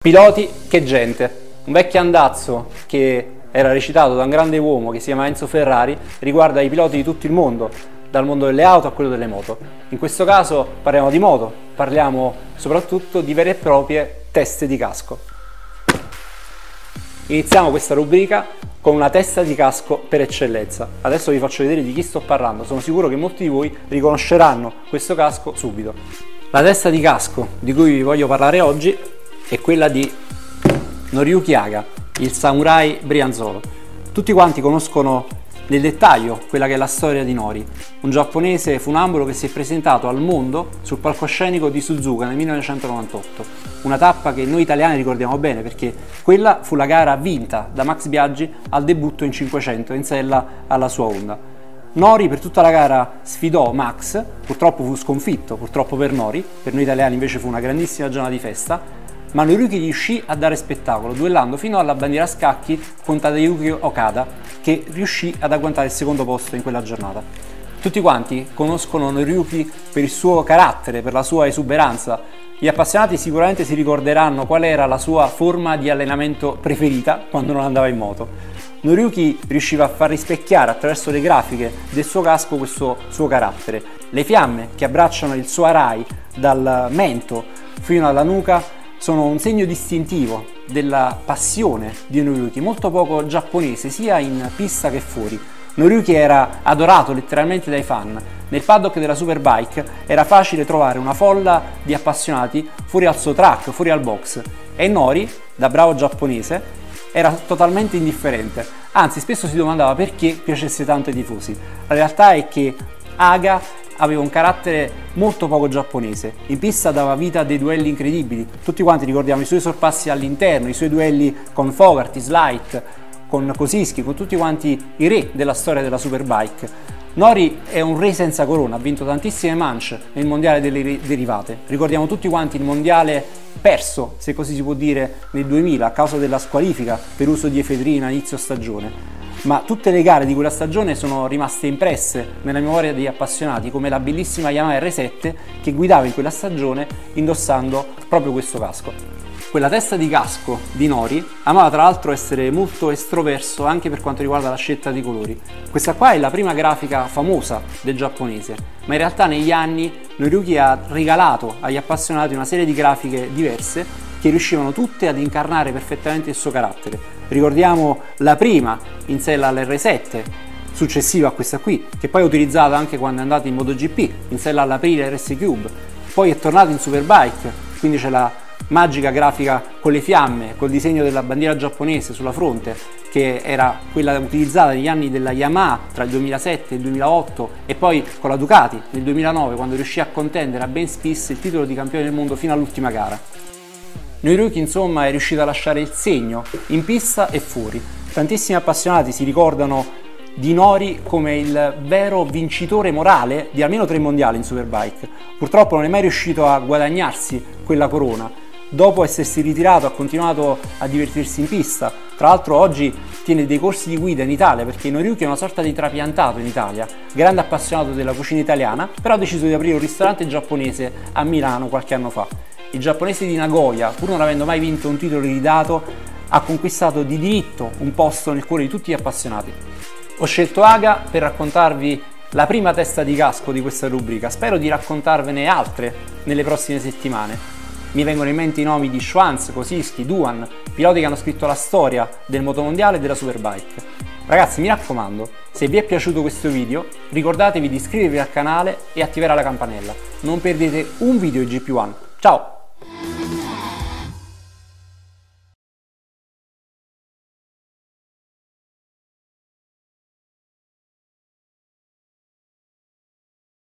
Piloti, che gente! Un vecchio andazzo che era recitato da un grande uomo che si chiama Enzo Ferrari riguarda i piloti di tutto il mondo, dal mondo delle auto a quello delle moto. In questo caso parliamo di moto, parliamo soprattutto di vere e proprie teste di casco. Iniziamo questa rubrica con una testa di casco per eccellenza. Adesso vi faccio vedere di chi sto parlando, sono sicuro che molti di voi riconosceranno questo casco subito. La testa di casco di cui vi voglio parlare oggi è quella di Noriyuki Haga, il samurai brianzolo. Tutti quanti conoscono nel dettaglio quella che è la storia di Nori, un giapponese funambolo che si è presentato al mondo sul palcoscenico di Suzuka nel 1998. Una tappa che noi italiani ricordiamo bene perché quella fu la gara vinta da Max Biaggi al debutto in 500 in sella alla sua Honda. Nori per tutta la gara sfidò Max, purtroppo fu sconfitto, purtroppo per Nori, per noi italiani invece fu una grandissima giornata di festa, ma Noriyuki riuscì a dare spettacolo, duellando fino alla bandiera a scacchi con Tadayuki Okada, che riuscì ad agguantare il secondo posto in quella giornata. Tutti quanti conoscono Noriyuki per il suo carattere, per la sua esuberanza. Gli appassionati sicuramente si ricorderanno qual era la sua forma di allenamento preferita quando non andava in moto. Noriyuki riusciva a far rispecchiare attraverso le grafiche del suo casco questo suo carattere. Le fiamme che abbracciano il suo arai dal mento fino alla nuca sono un segno distintivo della passione di Noriyuki, molto poco giapponese, sia in pista che fuori. Noriyuki era adorato letteralmente dai fan. Nel paddock della Superbike era facile trovare una folla di appassionati fuori al suo track, fuori al box. E Nori, da bravo giapponese, era totalmente indifferente, anzi spesso si domandava perché piacesse tanto ai tifosi. La realtà è che Aga aveva un carattere molto poco giapponese, in pista dava vita a dei duelli incredibili, tutti quanti ricordiamo i suoi sorpassi all'interno, i suoi duelli con Fogarty, Slight, con Kosiski, con tutti quanti i re della storia della Superbike. Nori è un re senza corona, ha vinto tantissime manche nel mondiale delle derivate. Ricordiamo tutti quanti il mondiale perso, se così si può dire, nel 2000 a causa della squalifica per uso di efedrina a inizio stagione. Ma tutte le gare di quella stagione sono rimaste impresse nella memoria degli appassionati, come la bellissima Yamaha R7 che guidava in quella stagione indossando proprio questo casco. Quella testa di casco di Nori amava tra l'altro essere molto estroverso anche per quanto riguarda la scelta di colori. Questa qua è la prima grafica famosa del giapponese, ma in realtà negli anni Noriyuki ha regalato agli appassionati una serie di grafiche diverse che riuscivano tutte ad incarnare perfettamente il suo carattere. Ricordiamo la prima in sella all'R7, successiva a questa qui, che poi è utilizzata anche quando è andata in MotoGP, in sella all'Aprilia RS Cube, poi è tornata in Superbike, quindi c'è la magica grafica con le fiamme, col disegno della bandiera giapponese sulla fronte, che era quella utilizzata negli anni della Yamaha tra il 2007 e il 2008 e poi con la Ducati nel 2009 quando riuscì a contendere a Ben Spiss il titolo di campione del mondo fino all'ultima gara. Noiruyuki insomma è riuscito a lasciare il segno in pista e fuori. Tantissimi appassionati si ricordano di Nori come il vero vincitore morale di almeno tre mondiali in Superbike. Purtroppo non è mai riuscito a guadagnarsi quella corona, dopo essersi ritirato ha continuato a divertirsi in pista. Tra l'altro oggi tiene dei corsi di guida in Italia perché Noriyuki è una sorta di trapiantato in Italia, grande appassionato della cucina italiana, però ha deciso di aprire un ristorante giapponese a Milano qualche anno fa. Il giapponese di Nagoya, pur non avendo mai vinto un titolo ridato, ha conquistato di diritto un posto nel cuore di tutti gli appassionati. Ho scelto Aga per raccontarvi la prima testa di casco di questa rubrica, spero di raccontarvene altre nelle prossime settimane. Mi vengono in mente i nomi di Schwanz, Kosiski, Duan, piloti che hanno scritto la storia del motomondiale e della Superbike. Ragazzi mi raccomando, se vi è piaciuto questo video ricordatevi di iscrivervi al canale e attivare la campanella. Non perdete un video di GP1. Ciao!